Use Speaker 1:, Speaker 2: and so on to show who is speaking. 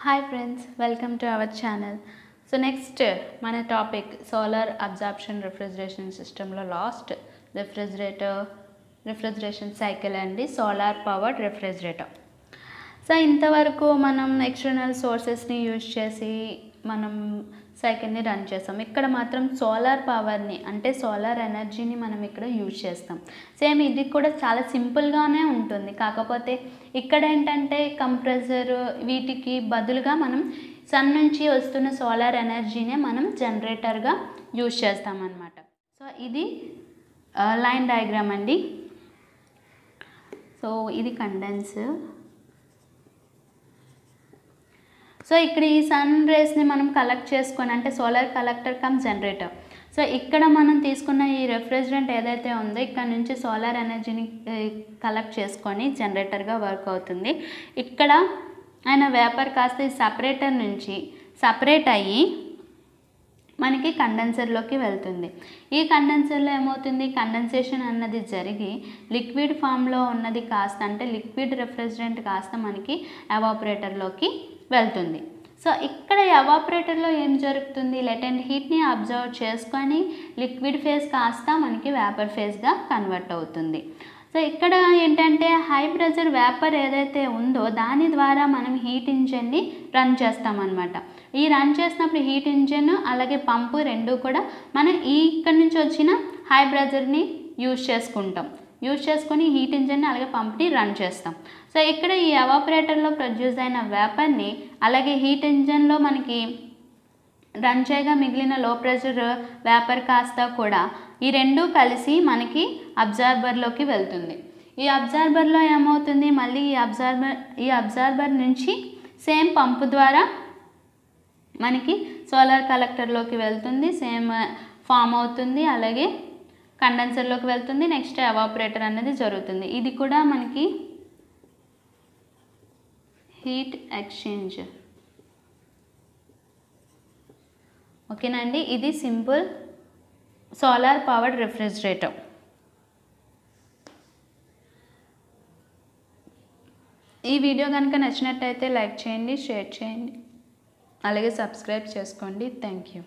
Speaker 1: Hi friends welcome to our channel so next మన topic solar absorption refrigeration సిస్టంలో last refrigerator refrigeration cycle అండి solar powered refrigerator so ఇంతవరకు మనం external సోర్సెస్ని use చేసి మనం సైకిల్ని run చేస్తాం. ఇక్కడ మాత్రం సోలార్ పవర్ని అంటే సోలార్ ఎనర్జీని మనం ఇక్కడ యూజ్ చేస్తాం. సేమ్ ఇది కూడా చాలా సింపుల్గానే ఉంటుంది. కాకపోతే ఇక్కడ ఏంటంటే కంప్రెసర్ వీటికి బదులుగా మనం సన్ నుంచి వస్తున్న సోలార్ ఎనర్జీనే మనం జనరేటర్గా యూజ్ చేస్తామన్నమాట. సో ఇది uh, లైన్ డయాగ్రామ్ అండి. సో ఇది కండెన్స్ సో ఇక్కడ ఈ సన్ రేస్ని మనం కలెక్ట్ చేసుకొని అంటే solar collector cum generator so ఇక్కడ మనం తీసుకున్న ఈ రెఫ్రిజరెంట్ ఏదైతే ఉందో ఇక్కడ నుంచి సోలార్ ఎనర్జీని కలెక్ట్ చేసుకొని జనరేటర్గా వర్క్ అవుతుంది. ఇక్కడ ఆయన వేపర్ కాస్త ఈ సపరేటర్ నుంచి సపరేట్ అయ్యి మనకి కండెన్సర్లోకి వెళ్తుంది. ఈ కండెన్సర్లో ఏమవుతుంది? కండెన్సేషన్ అన్నది జరిగి లిక్విడ్ ఫామ్లో ఉన్నది కాస్త అంటే లిక్విడ్ రెఫ్రిజరెంట్ కాస్త మనకి ఎవాపరేటర్లోకి వెళ్తుంది. సో ఇక్కడ ఎవాపరేటర్లో ఏం జరుగుతుంది? లెటెంట్ హీట్ని అబ్జర్వ్ చేసుకొని లిక్విడ్ ఫేజ్ కాస్త మనకి వేపర్ ఫేజ్గా కన్వర్ట్ అవుతుంది. సో ఇక్కడ ఏంటంటే హై ప్రెషర్ వేపర్ ఏదైతే ఉందో దాని ద్వారా మనం హీట్ ఇంజన్ని రన్ చేస్తామన్నమాట. ఈ రన్ చేసినప్పుడు హీట్ ఇంజన్ అలాగే పంపు రెండు కూడా మనం ఈ ఇక్కడ నుంచి వచ్చిన హై ప్రెషర్ని యూజ్ చేసుకుంటాం. యూజ్ చేసుకొని హీట్ ఇంజన్ని అలాగే పంప్ని రన్ చేస్తాం. సో ఇక్కడ ఈ ఎవాపరేటర్లో ప్రొడ్యూస్ అయిన వేపర్ని అలాగే హీట్ ఇంజన్లో మనకి రన్ చేయగా మిగిలిన లో ప్రెషర్ వేపర్ కాస్త కూడా ఈ రెండు కలిసి మనకి అబ్జార్బర్లోకి వెళ్తుంది. ఈ అబ్జార్బర్లో ఏమవుతుంది? మళ్ళీ ఈ అబ్జార్బర్ ఈ అబ్జార్బర్ నుంచి సేమ్ పంపు ద్వారా మనకి సోలార్ కలెక్టర్లోకి వెళ్తుంది. సేమ్ ఫామ్ uh, అవుతుంది. అలాగే కండెన్సర్లోకి వెళ్తుంది నెక్స్ట్ ఎవాపరేటర్ అనేది జరుగుతుంది. ఇది కూడా మనకి హీట్ ఎక్స్చేంజ్. ఓకేనండి ఇది సింపుల్ సోలార్ పవర్డ్ రిఫ్రిజిరేటర్. ఈ వీడియో కనుక నచ్చినట్టయితే లైక్ చేయండి షేర్ చేయండి అలాగే సబ్స్క్రైబ్ చేసుకోండి. Thank you.